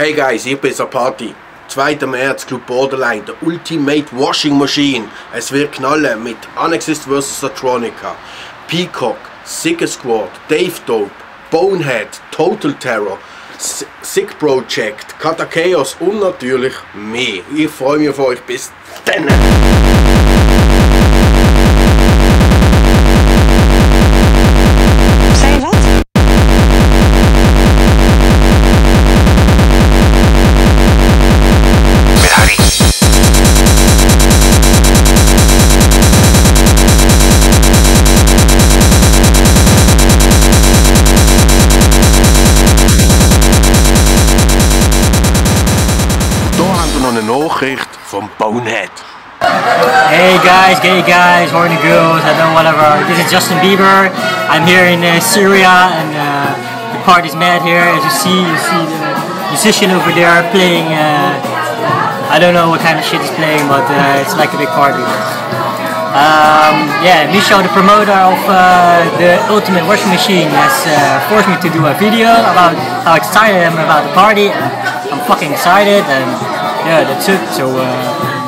Hey guys, hier bei Party. 2. März, Club Borderline, der Ultimate Washing Machine. Es wird knallen mit Annexist vs. Satronica, Peacock, Sick Squad, Dave Dope, Bonehead, Total Terror, Sick Project, Kata Chaos und natürlich mehr. Ich freue mich auf euch. Bis dann! Eine Nachricht vom Bonehead. Hey guys, gay guys, horny girls, I don't whatever. This is Justin Bieber. I'm here in uh, Syria and uh, the party's mad here. As you see, you see the musician over there playing. Uh, I don't know what kind of shit he's playing, but uh, it's like a big party. Um, yeah, Michel, the promoter of uh, the Ultimate Washing Machine, has uh, forced me to do a video about how excited I am about the party. I'm fucking excited, and yeah, that's it. So. Uh,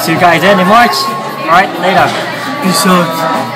See you guys then in March. Alright, later. Peace out.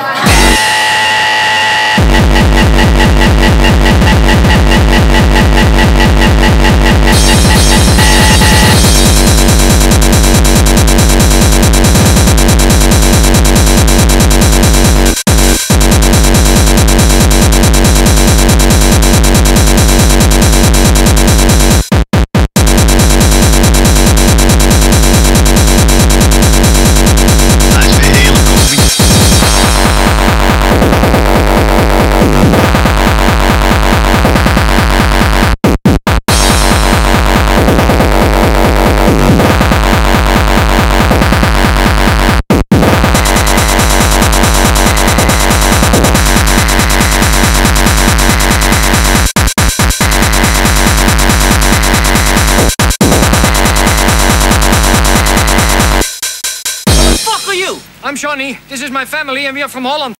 I'm Johnny. This is my family, and we are from Holland.